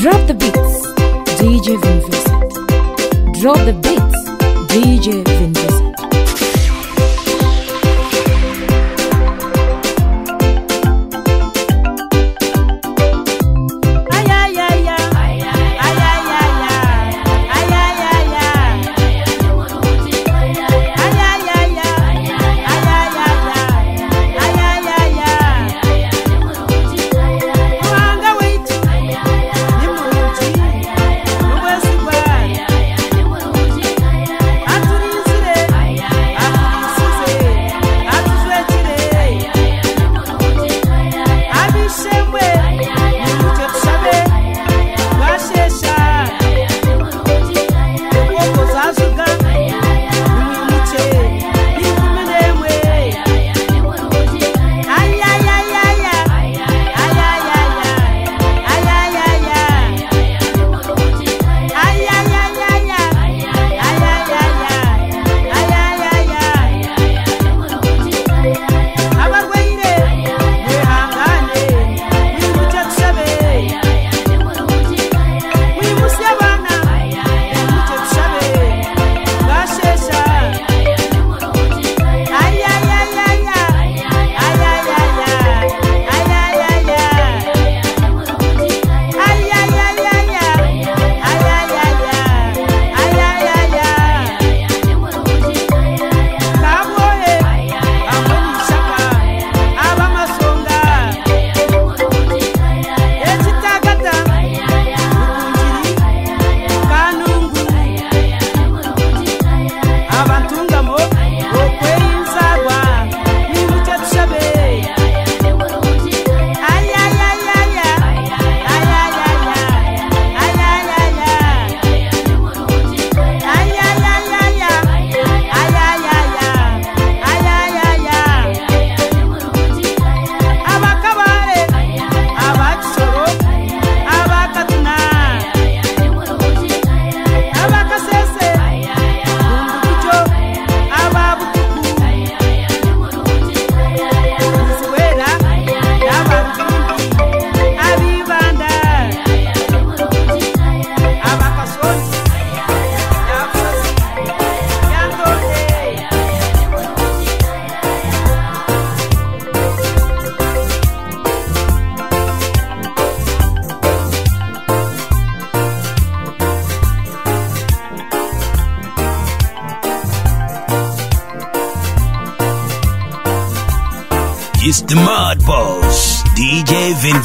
Drop the beats, DJ Vin Vincent. Drop the beats, DJ Vin Vincent.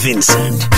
Vincent.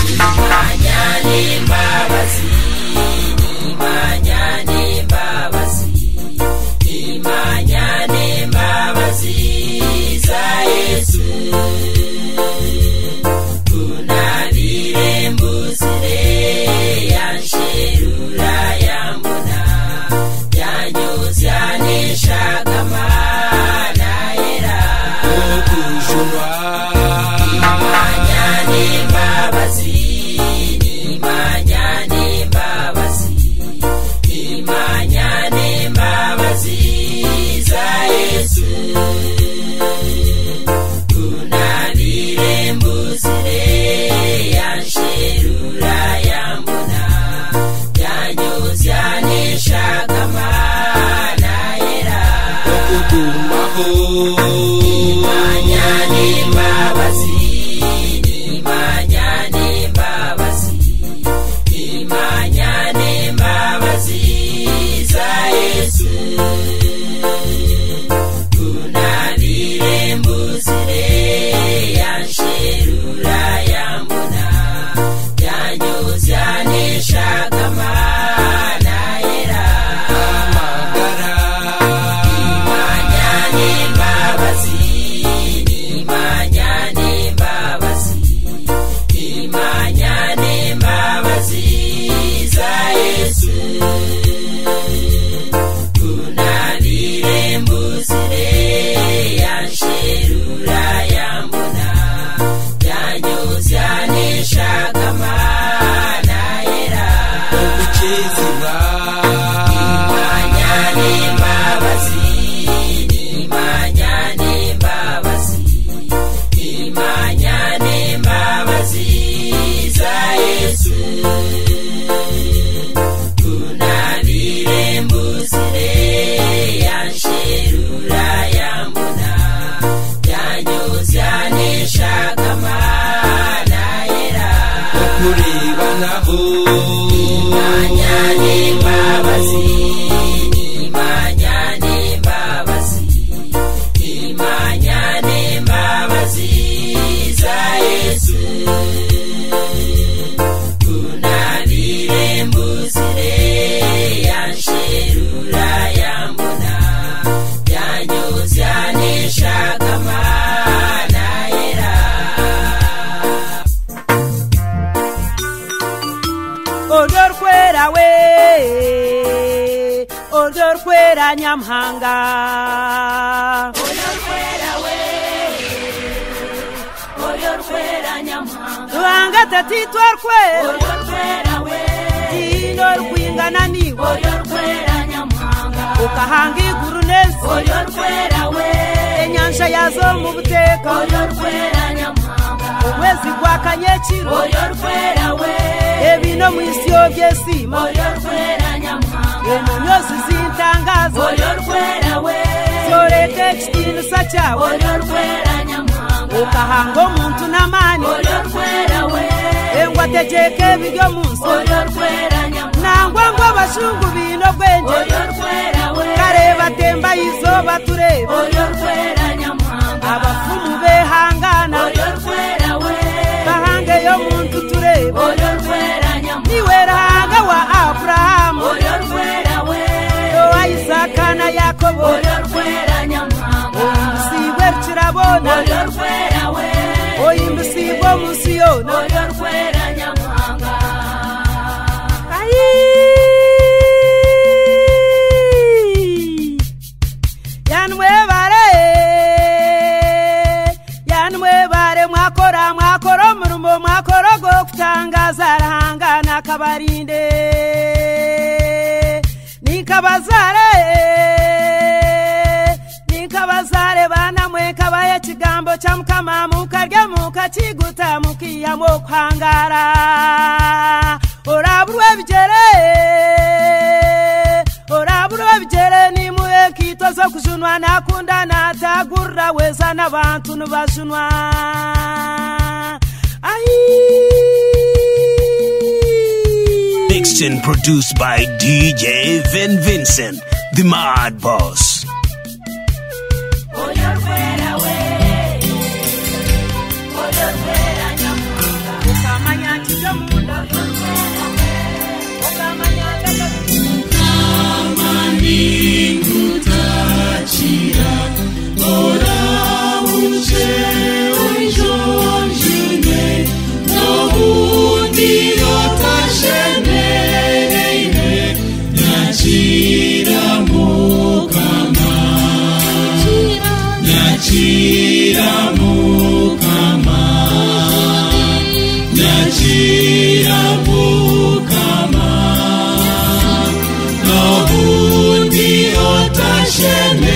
ensolo weza n'abantu Mixed and produced by DJ Vin Vincent, the Mad Boss. Hashem.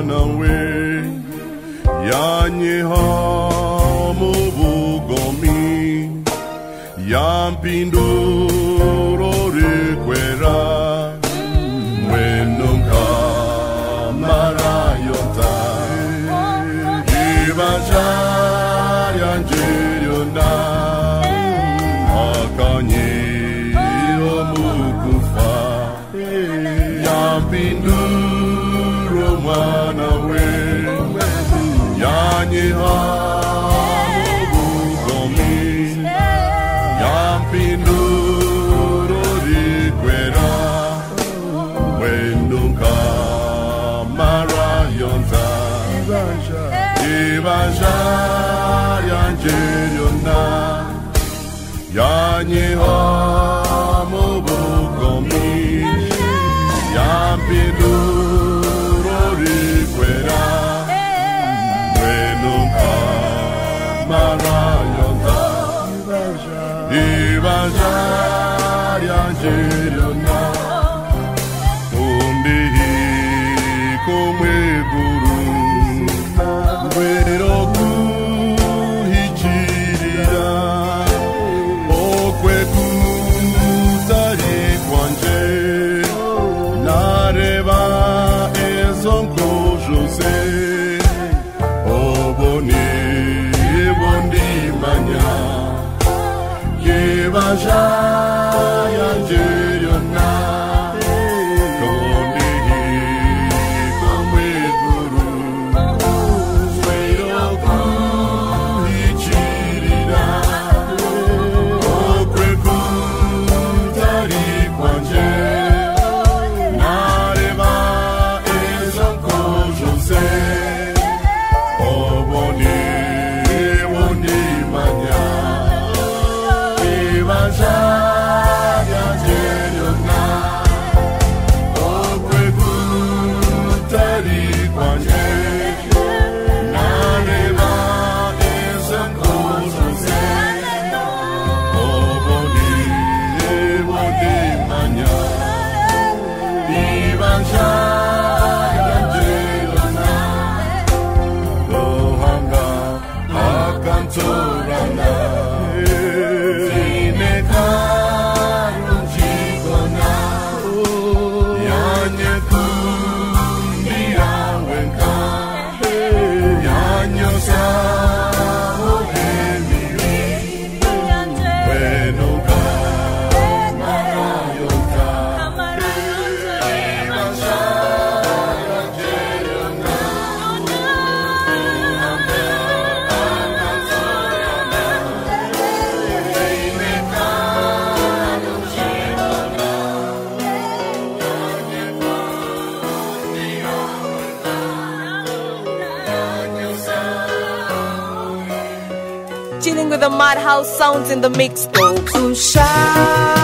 run away Yanye hamo bugomi Yampindoro requera When Ani Har. 这样去 já. house sounds in the mix. Go to.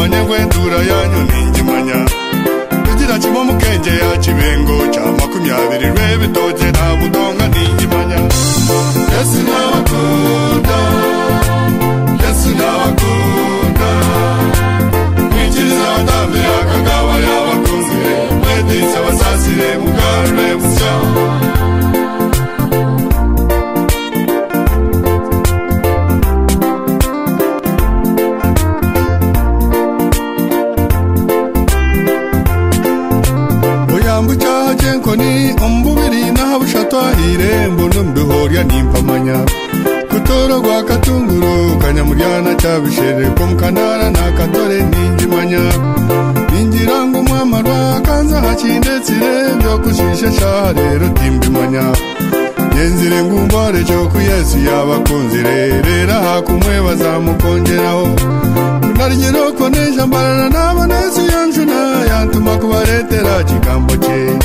mumanye ngo endura yanyu ninjimanya rugira kiba mukenge ya kibengo cya makumyabiri lwe bitoke nta budonga ninjimanya yesu nabakunda kanyamuryana cyabishere ko mukanara nakatore ningimanya ningira ngo umwamarwa kanza hakindetsire byo kushisha shaha rero timbimanya nyenzire ngumbare cyo ku yesu yabakunzire. Rera hakumwe bazamukongeraho. Naryero konesha mbarana nabona yesu yanjuna yantuma kubaretera kigambo cye.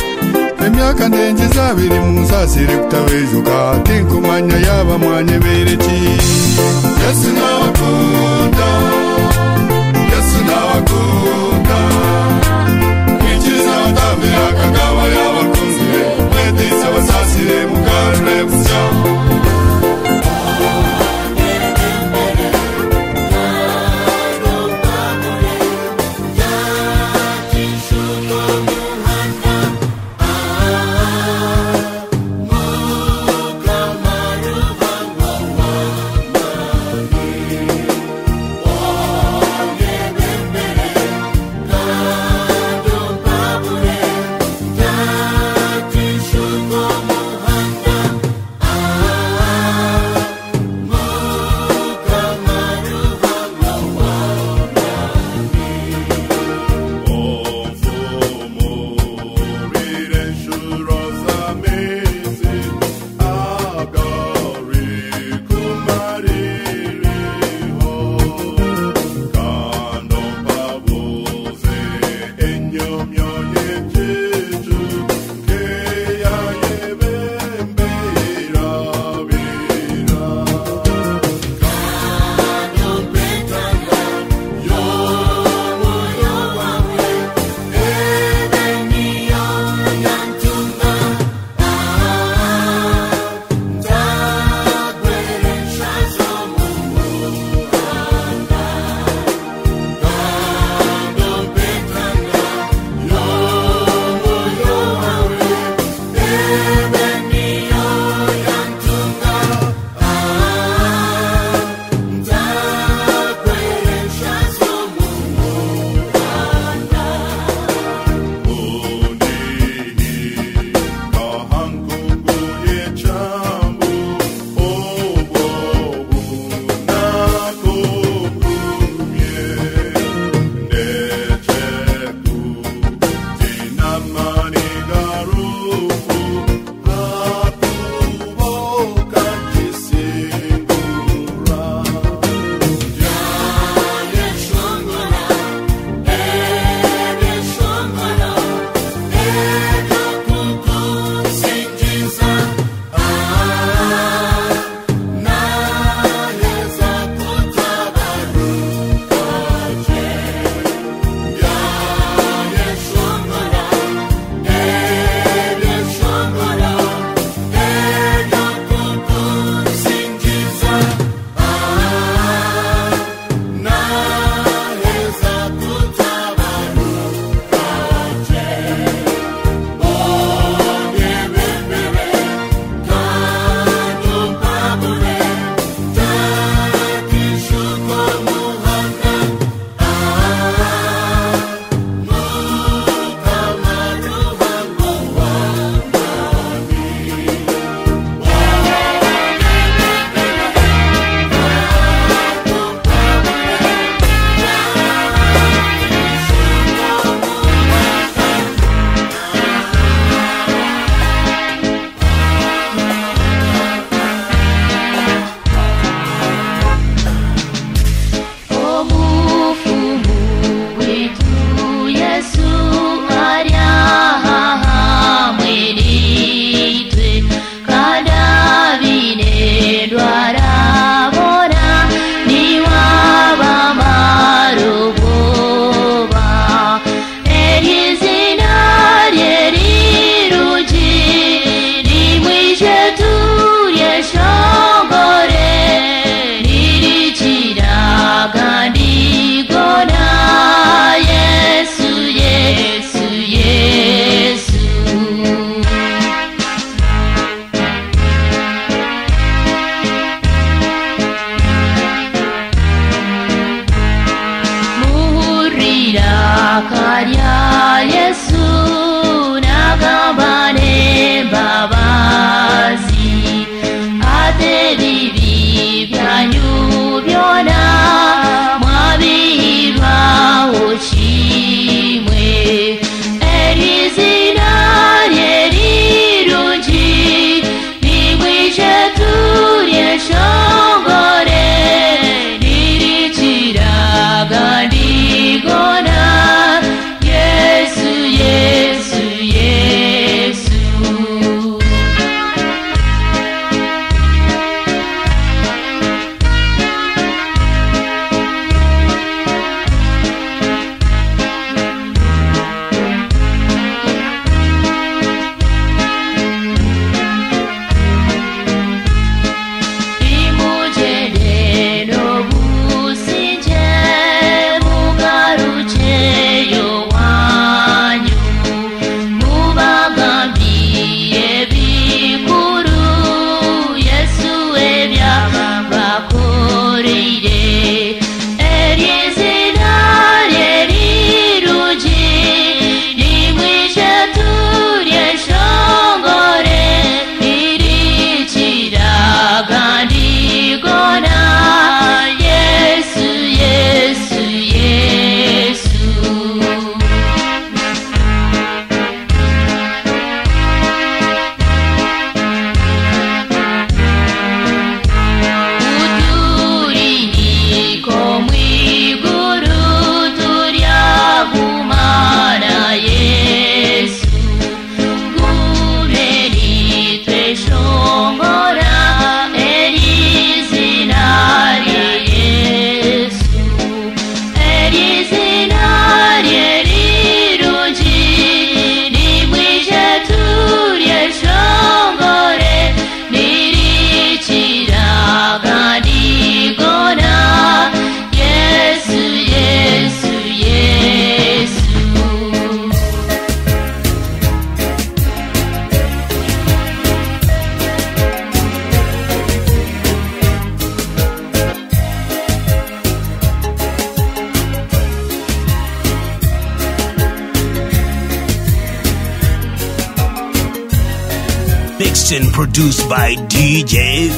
Emyaka ndengiza zabiri musasire kutabejuka tinkumanya yaba mwanye bereki yesu nabakunda yesu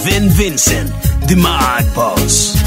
Vin Vincent, the Mad Boss.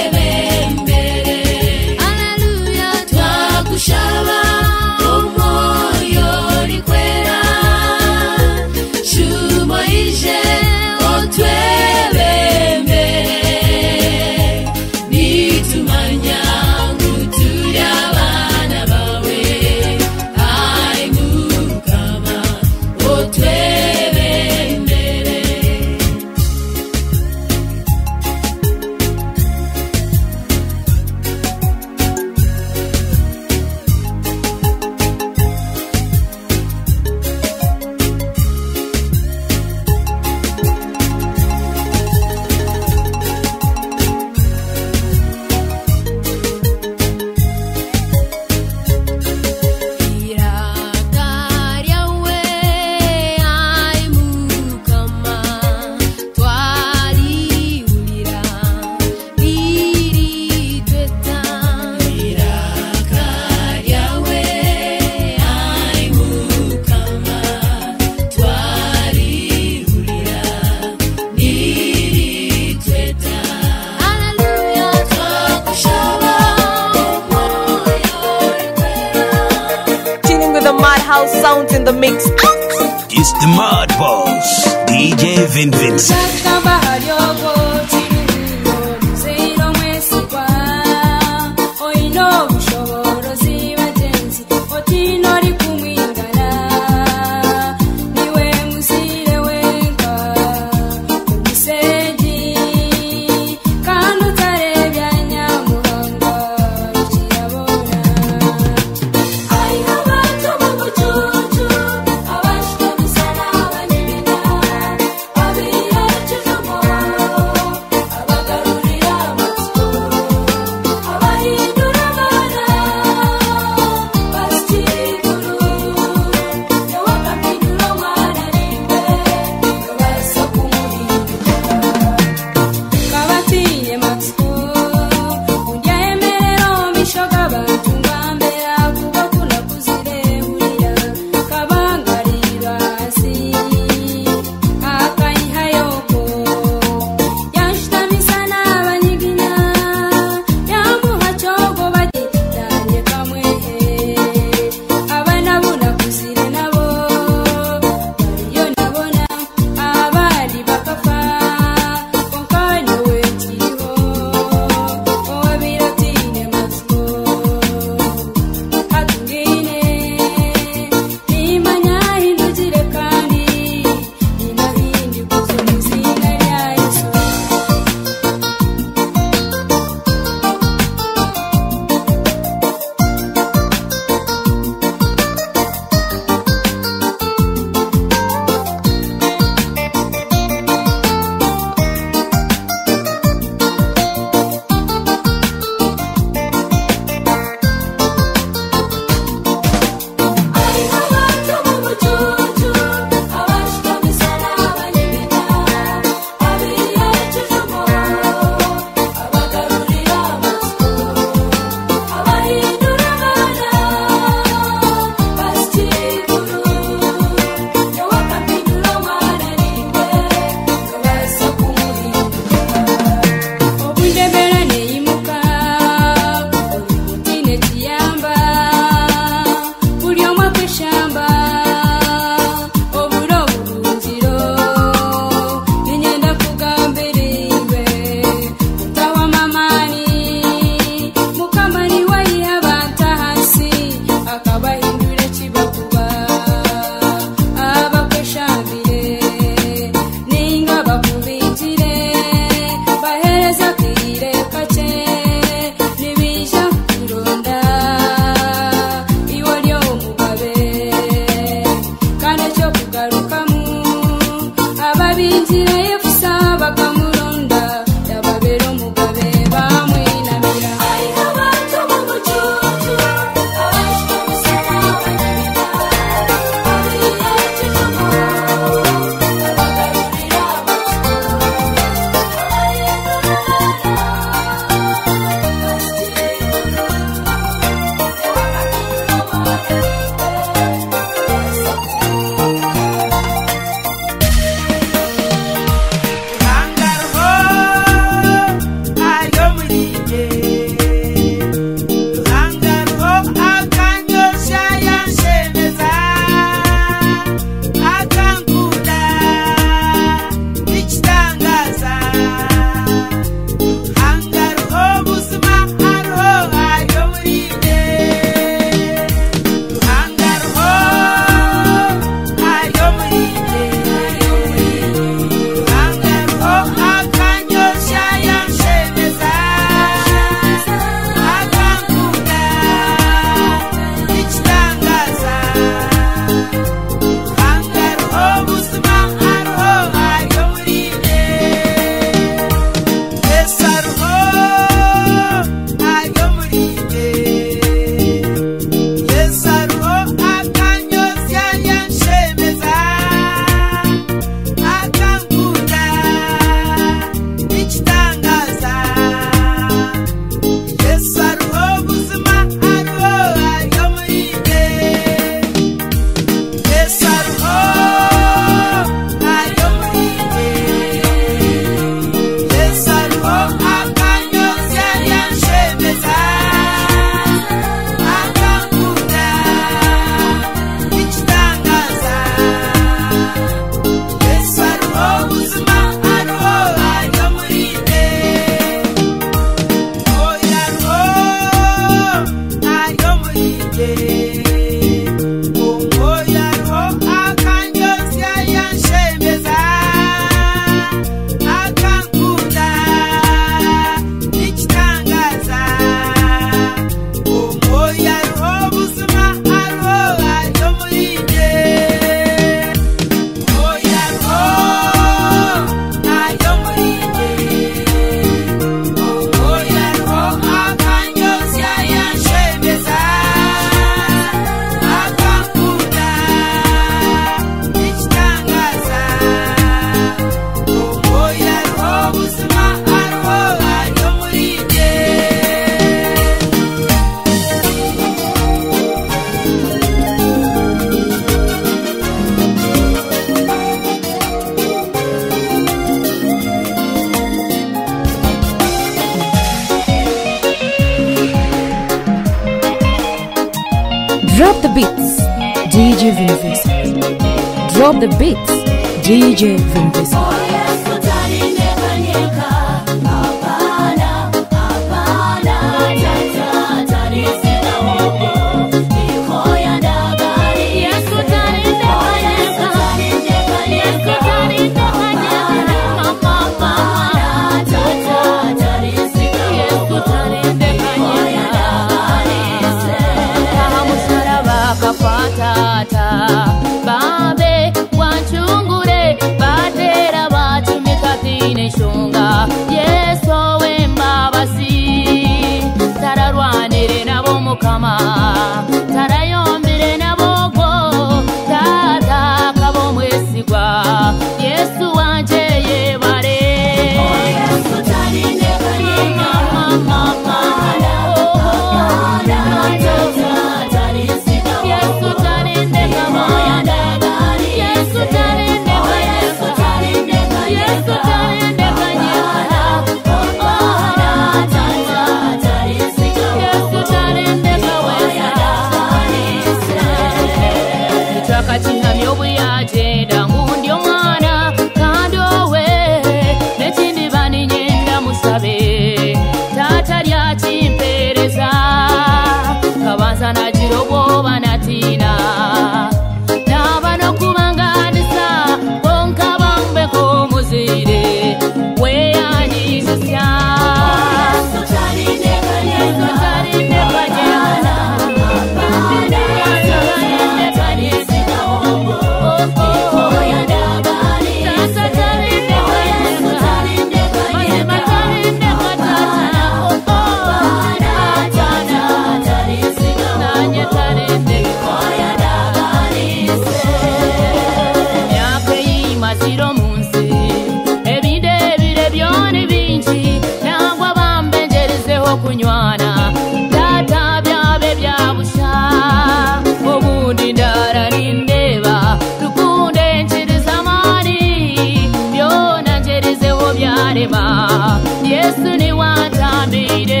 Yesu ni Yesu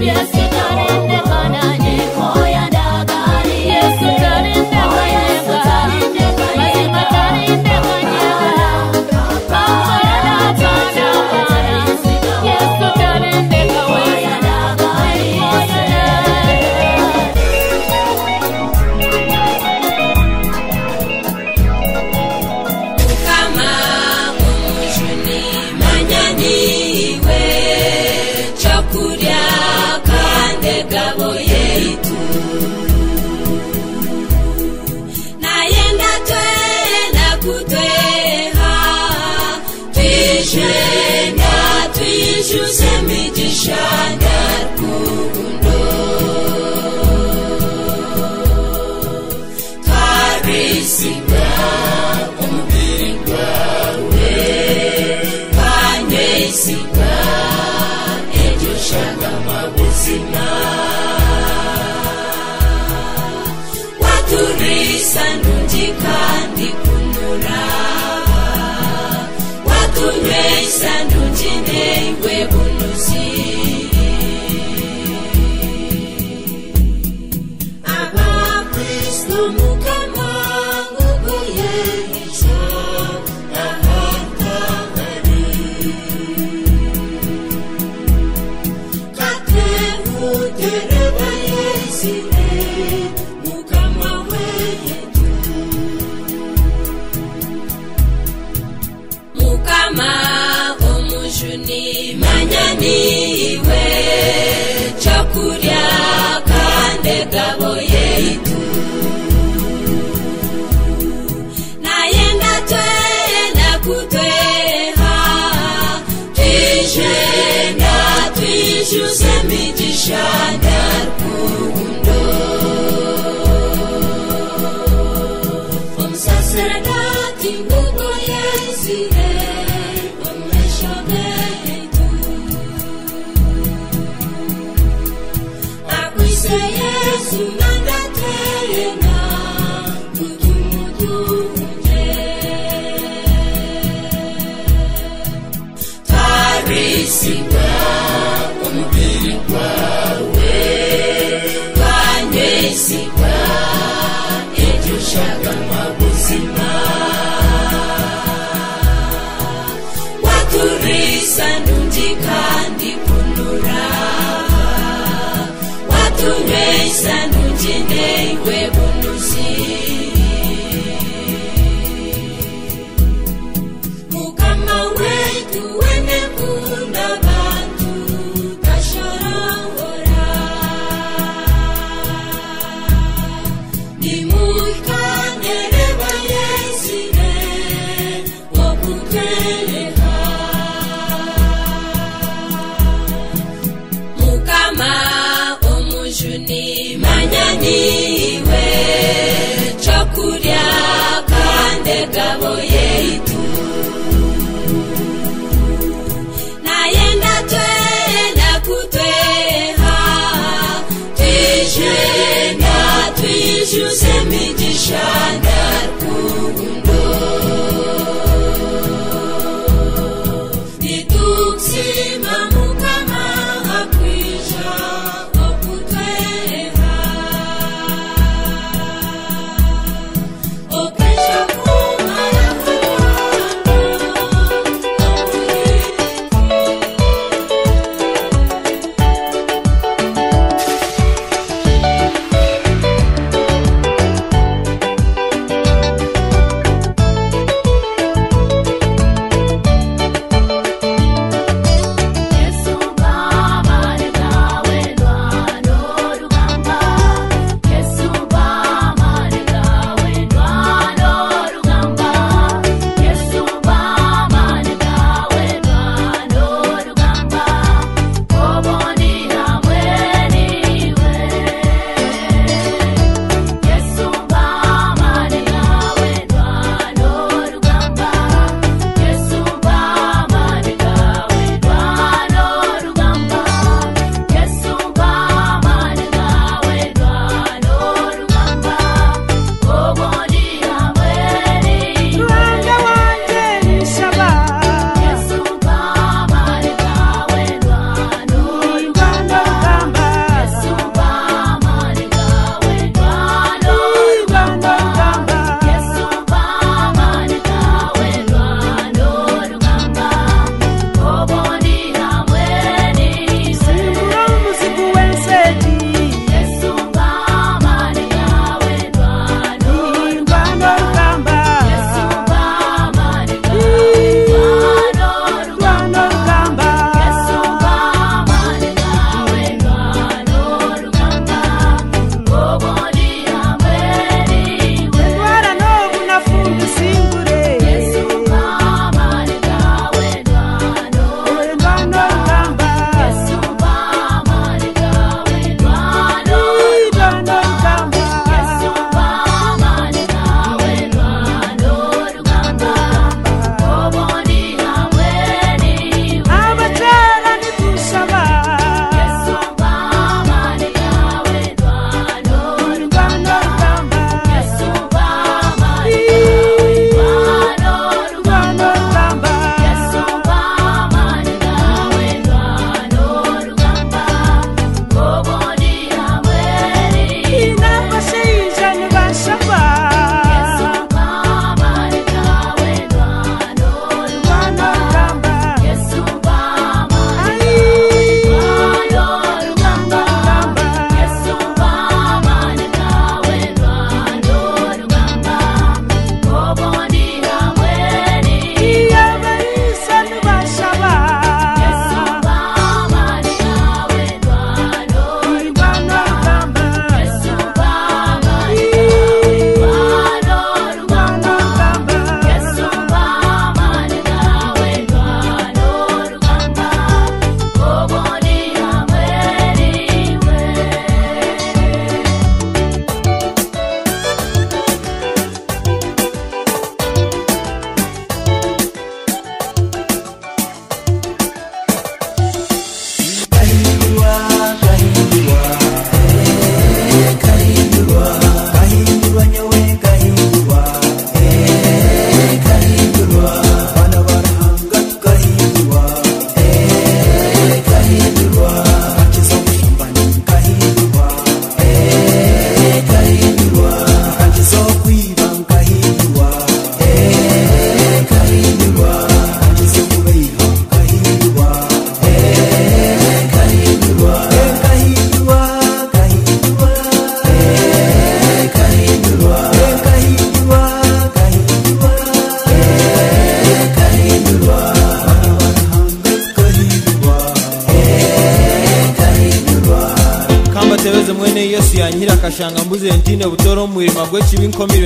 Yesu Ikan shine. sanduchineiwewe twishyuze migisha ndarukundo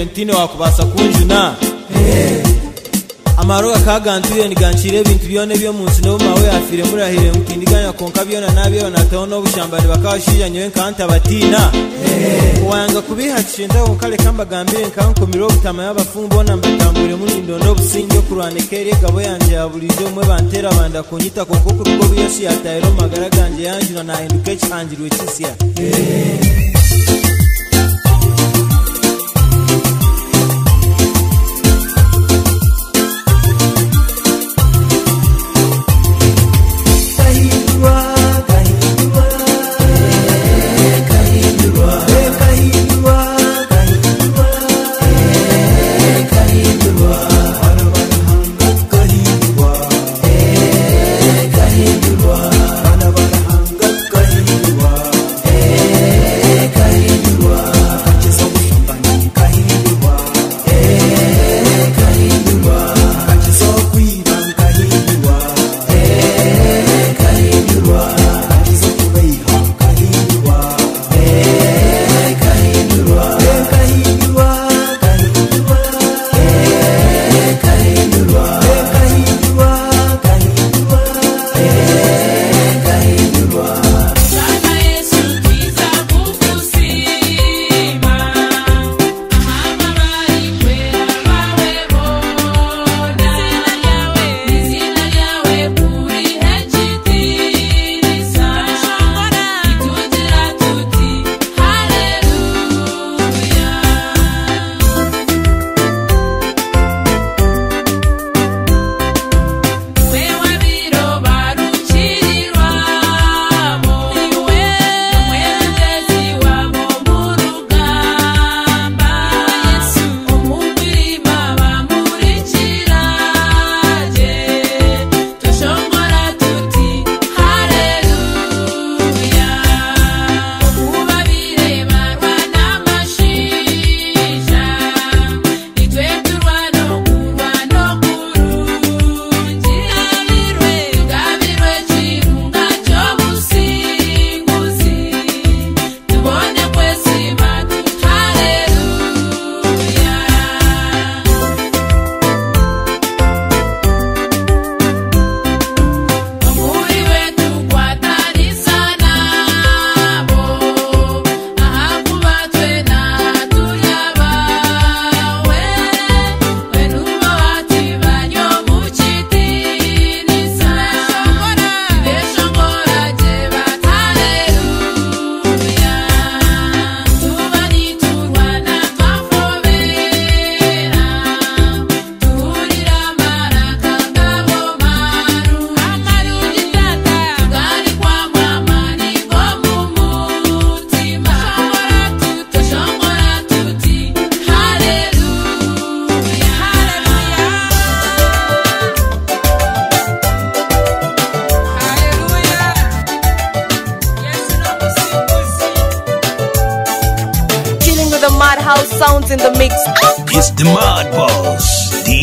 20 wakubasa kunjuna. Amaroga kagantuyeni gankire ebintu byona ebyomunsi nobumawe afire murahire mutindiganya konka byona nabyebonataho n'obushambani bakabashiija nyowe nkanta batiina wayanga kubiha kishentaho nkale kambagambire nkankomire obutamanya abafumu boona mbatambwiremu nindonda obusinge okurwaneka eri egabo yanje ya bulijo mwe banteera banda kunyita konka okuruga obuyesu yatayire omu magara gange yanjuna nahinduka ekihangirwe kisya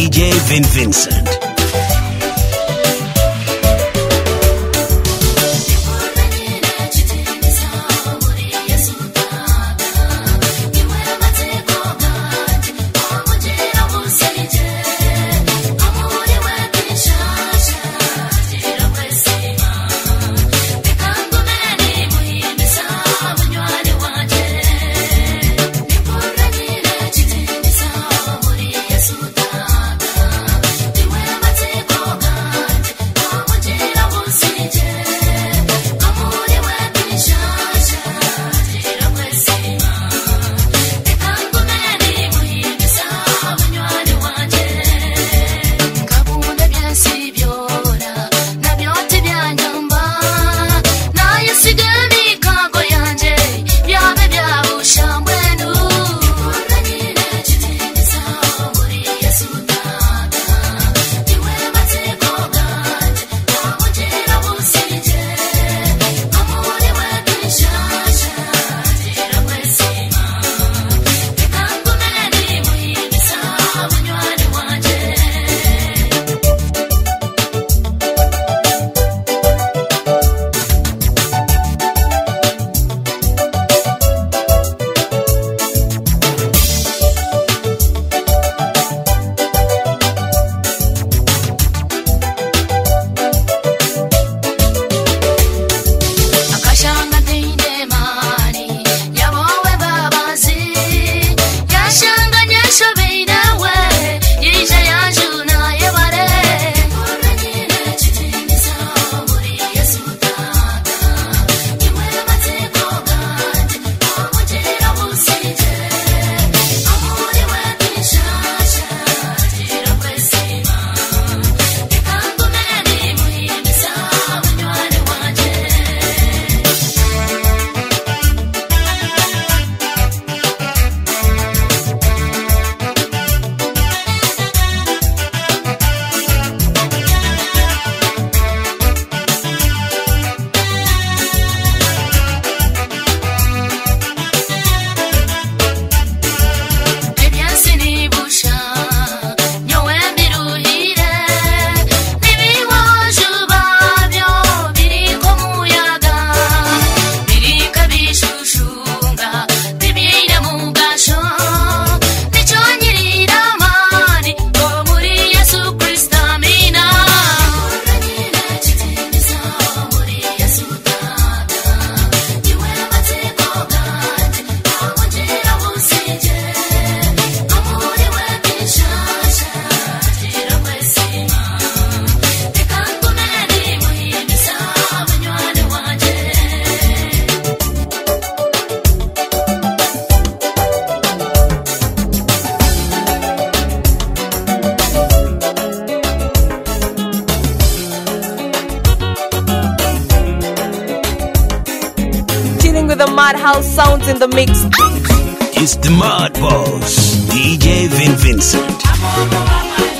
DJ Vin Vincent. Madhouse sounds in the mix. It's the Mad Boss, DJ Vin Vincent.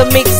The mix.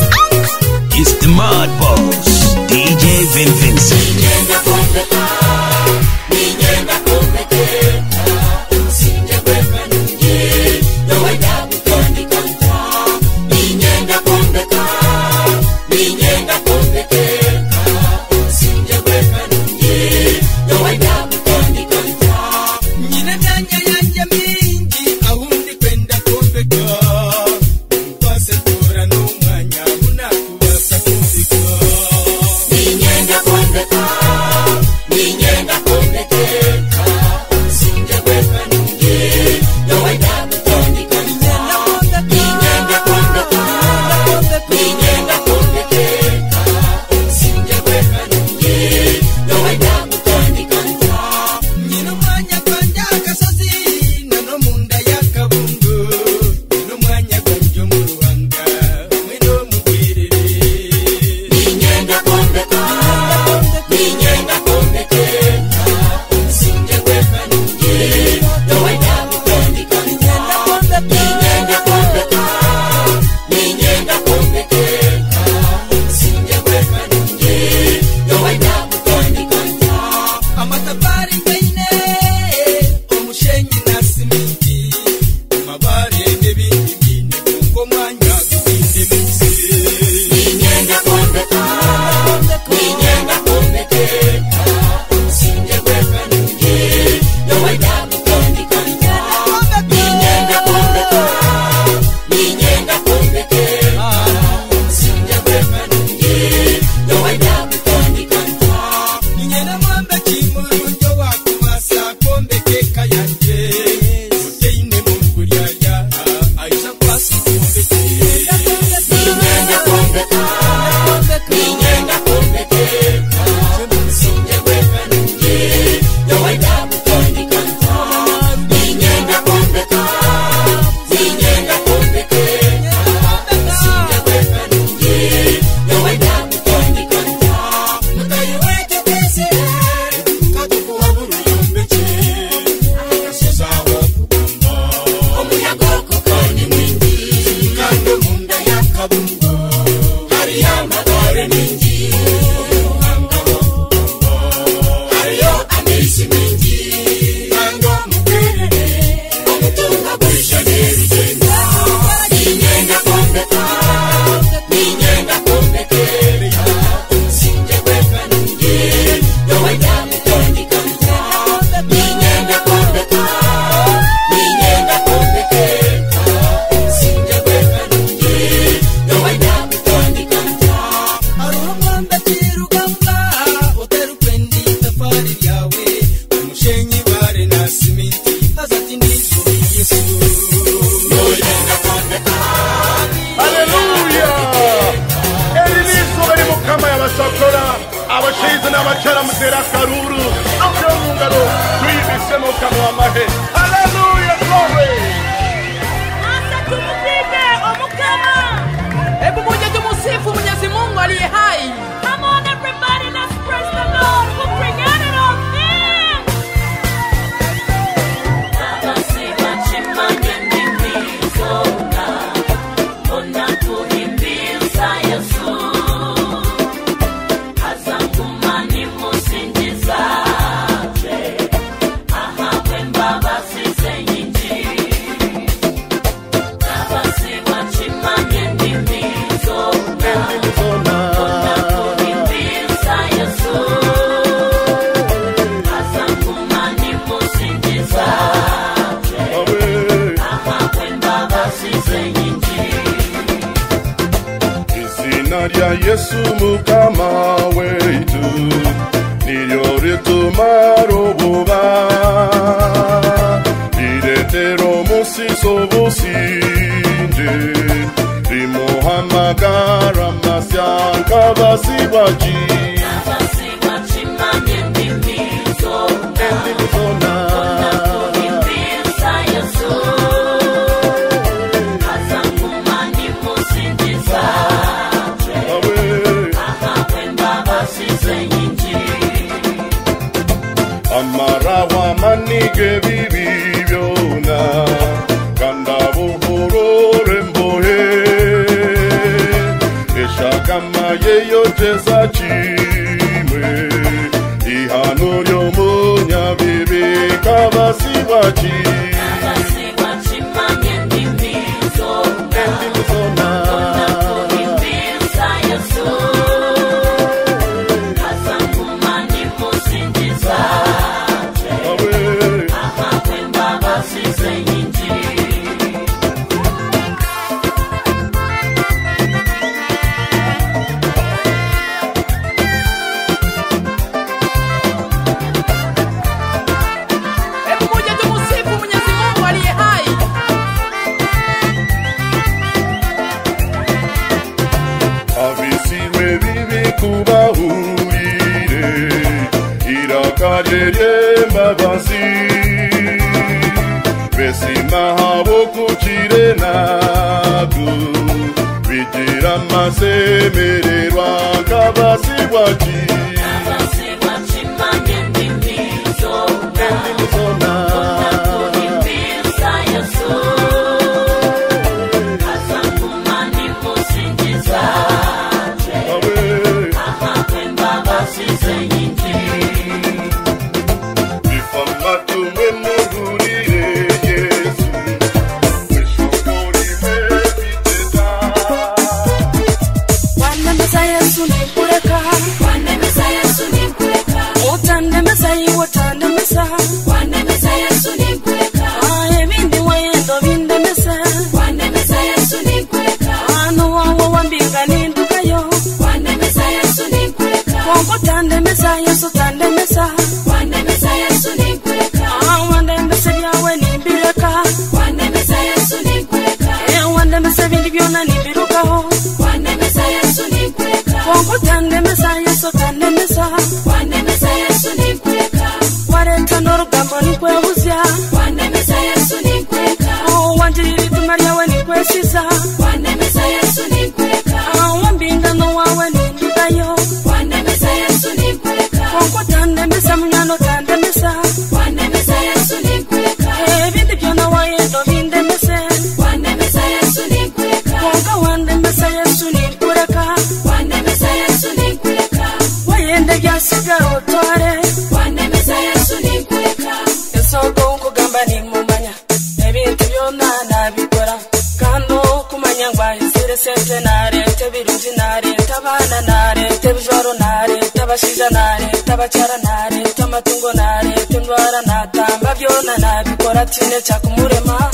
Amatungo nareta endwara natamba byona nabikora tiine kyakumurema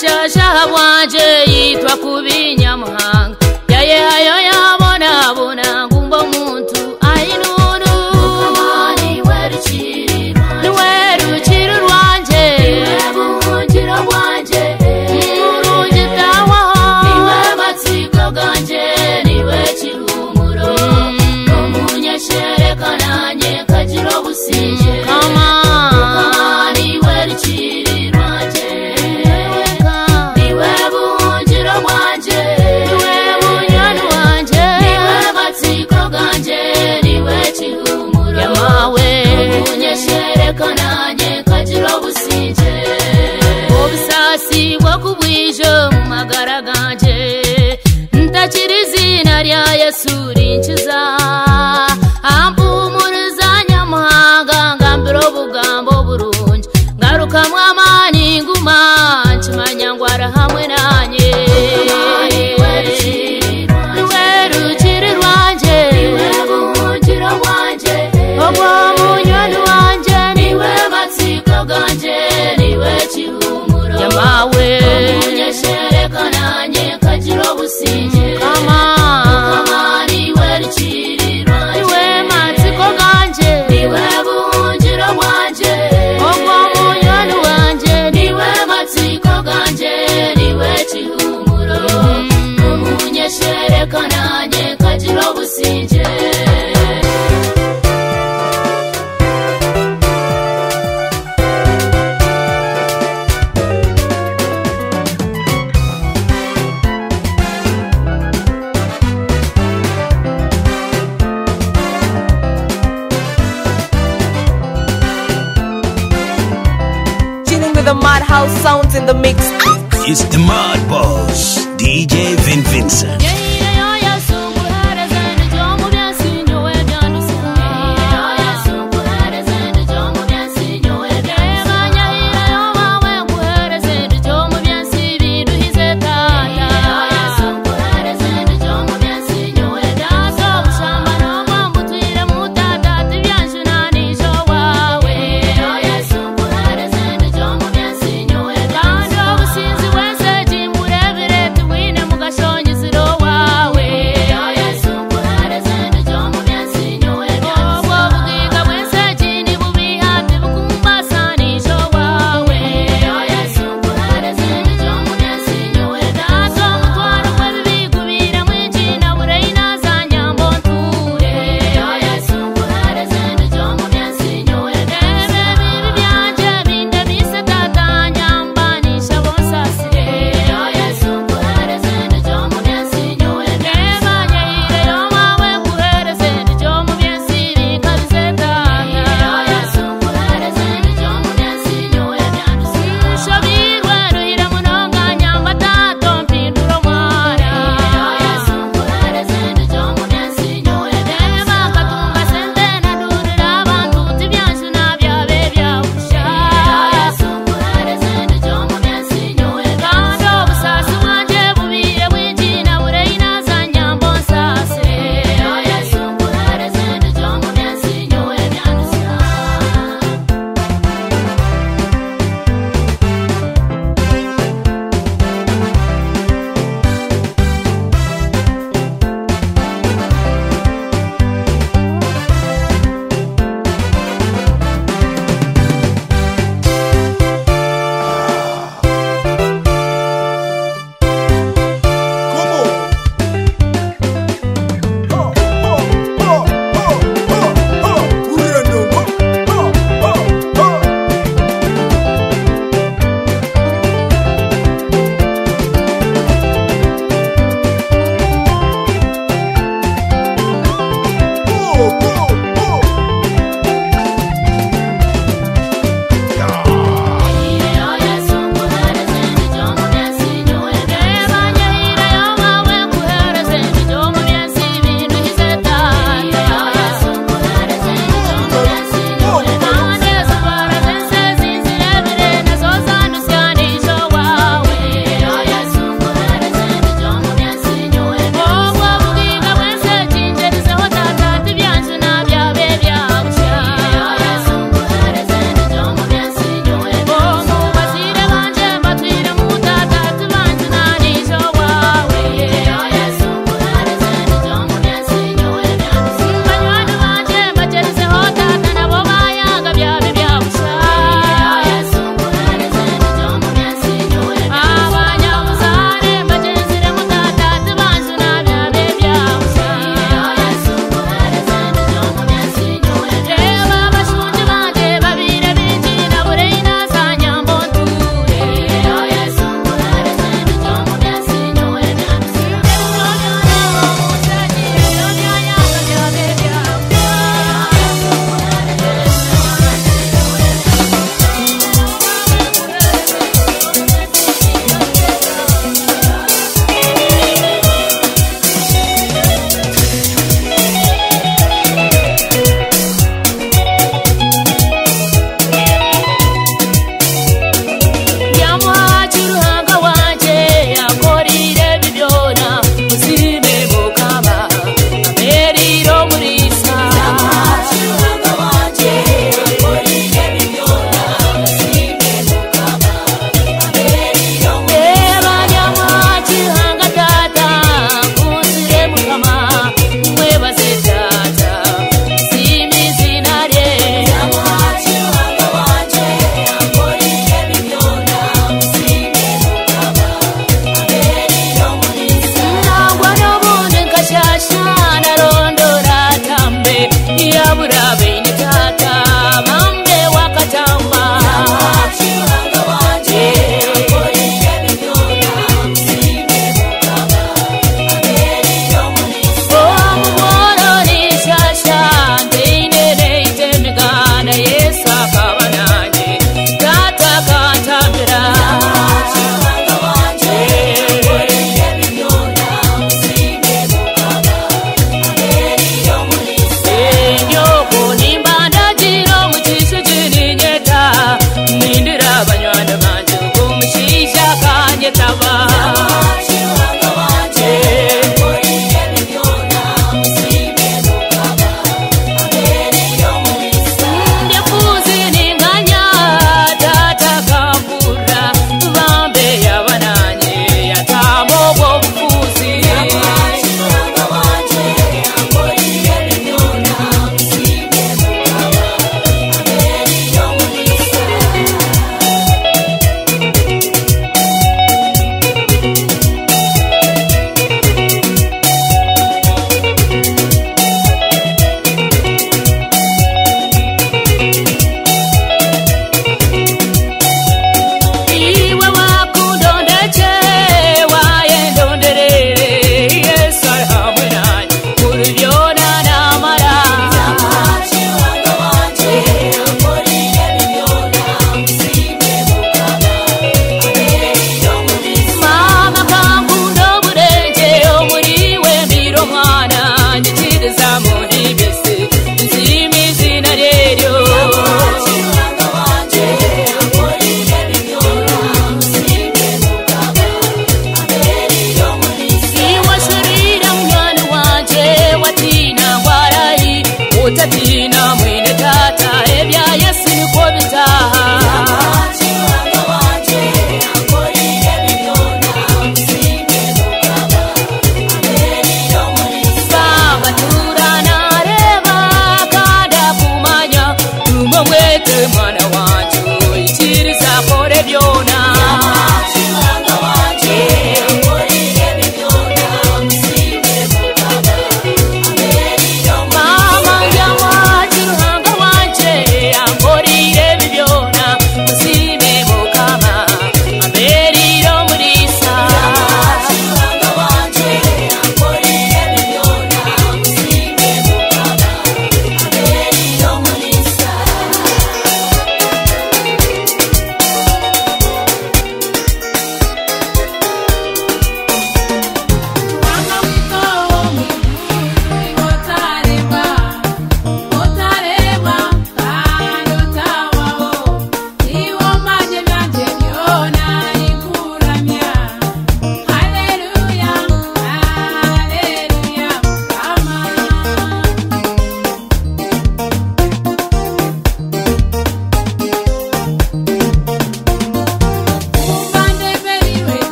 bashasha bwanjye yitwa kubi nyamuhanga nteeko nange nkagira obusinje obusaasi bwokubwijo mu magara gange ntakiri ziina yesu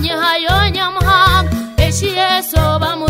Ani hayo nyamhang, eshiye mu